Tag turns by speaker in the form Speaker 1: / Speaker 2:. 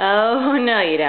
Speaker 1: Oh, no you don't.